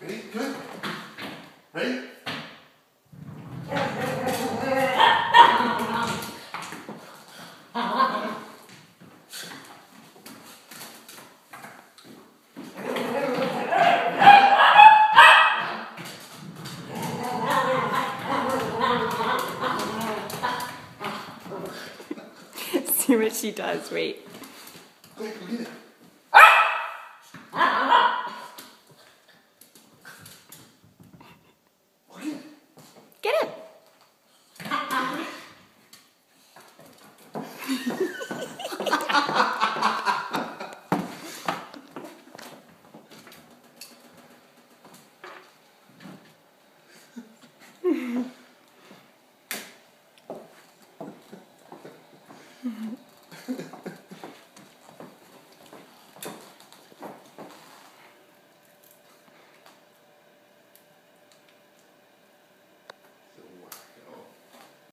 Ready? See what she does. Wait. Quick, go get it. Get in. Mm-hmm.